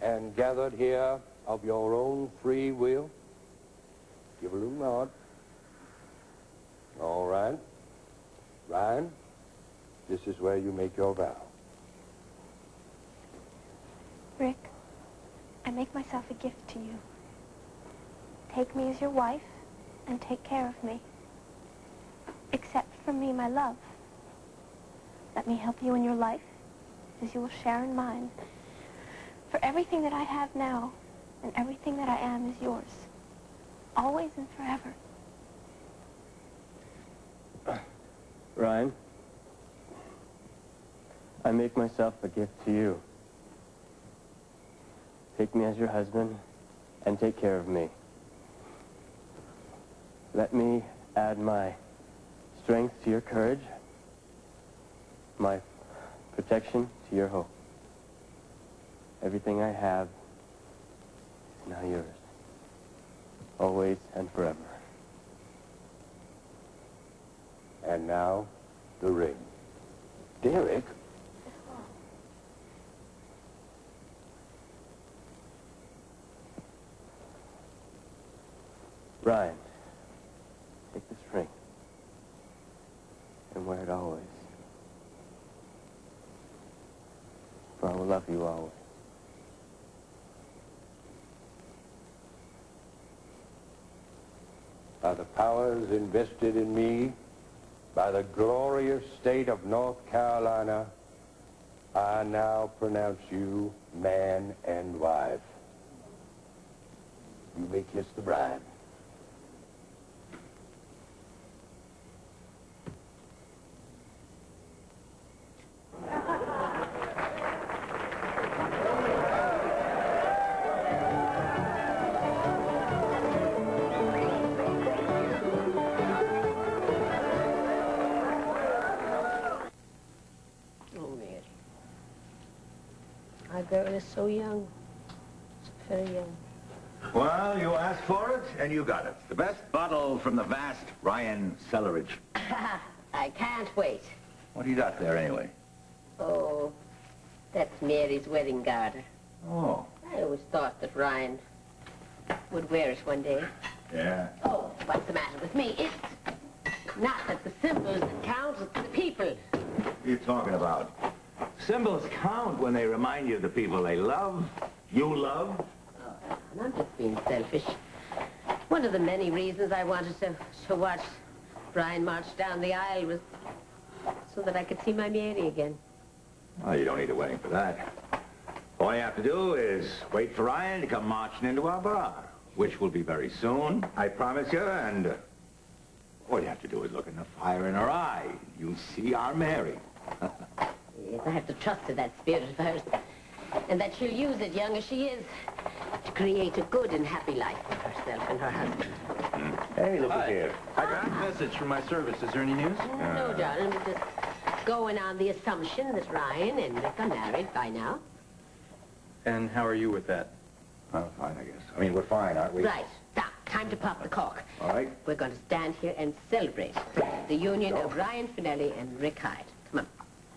and gathered here of your own free will? Give a little nod. All right. Ryan, this is where you make your vow. Rick, I make myself a gift to you. Take me as your wife and take care of me. Accept from me my love. Let me help you in your life as you will share in mine. For everything that I have now and everything that I am is yours. Always and forever. Ryan, I make myself a gift to you. Take me as your husband and take care of me. Let me add my strength to your courage, my protection to your hope. Everything I have is now yours, always and forever. And now, the ring. Derek? Ryan, take this ring and wear it always. For I will love you always. By the powers invested in me by the glorious state of North Carolina, I now pronounce you man and wife. You may kiss the bride. Girl is so young. So very young. Well, you asked for it, and you got it. The best bottle from the vast Ryan Cellarage. I can't wait. What do you got there, anyway? Oh, that's Mary's wedding garter. Oh, I always thought that Ryan would wear it one day. yeah. Oh, what's the matter with me? It's not that the symbols that count, it's the people. What are you talking about? Symbols count when they remind you of the people they love, you love. Oh, and I'm just being selfish. One of the many reasons I wanted to, to watch Brian march down the aisle was so that I could see my Mary again. Well, you don't need a wedding for that. All you have to do is wait for Ryan to come marching into our bar, which will be very soon, I promise you, and uh, all you have to do is look in the fire in her eye. You'll see our Mary. Yes, I have to trust to that spirit of hers. And that she'll use it, young as she is, to create a good and happy life for herself and her husband. Hey, look at here. I got a message from my service. Is there any news? Oh, no, uh. darling. I'm just going on the assumption that Ryan and Rick are married by now. And how are you with that? Oh, fine, I guess. I mean, we're fine, aren't we? Right. Now, time to pop the cork. All right. We're going to stand here and celebrate the union of Ryan Fenelli and Rick Hyde.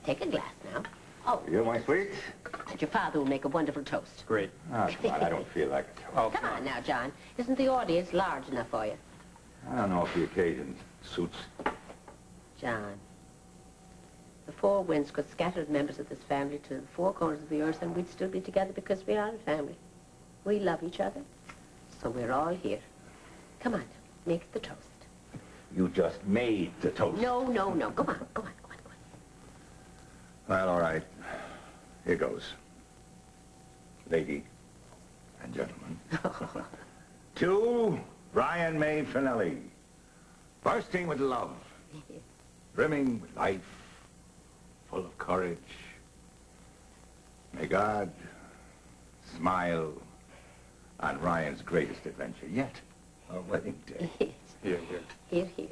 Come on, take a glass now. Oh, You, my sweet? and your father will make a wonderful toast. Great. Oh, come on, I don't feel like it. Oh, Come on now, John. Isn't the audience large enough for you? I don't know if the occasion suits. John, the four winds could scatter the members of this family to the four corners of the earth and we'd still be together because we are a family. We love each other, so we're all here. Come on, make the toast. You just made the toast. No, no, no. Go on, go on, go on, go Well, all right. Here goes. Lady and gentlemen. To Ryan May Fenelli, bursting with love, brimming with life, full of courage. May God smile on Ryan's greatest adventure yet, our wedding day. Here, here. Here, here.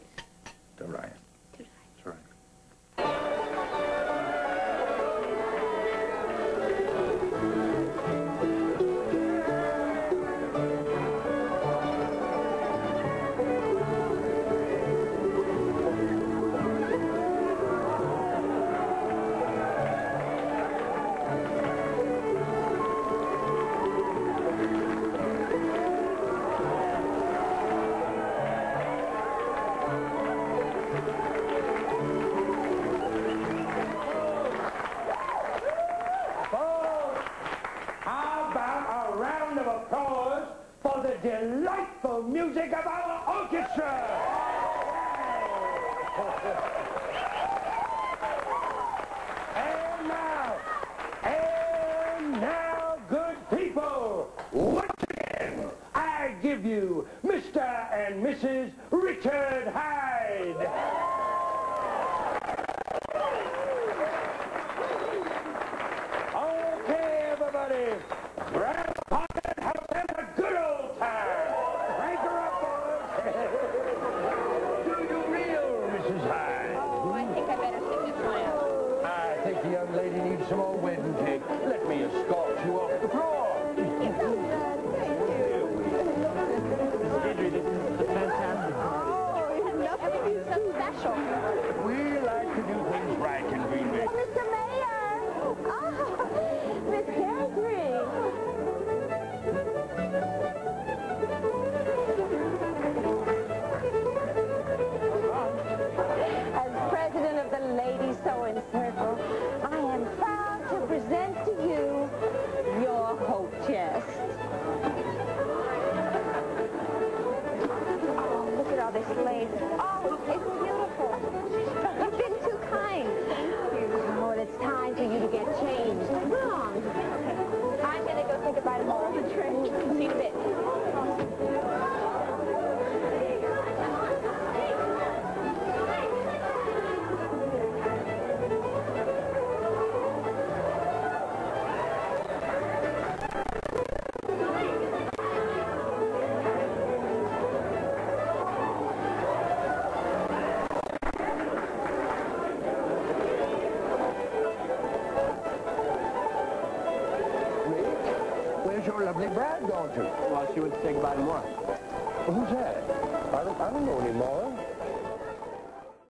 delightful music of our orchestra. and now, and now, good people, once again, I give you Mr. and Mrs. Richard Hyde. slate Where's your lovely bride, don't you? Well, she would say goodbye tomorrow. Well, who's that? I don't, I don't know anymore.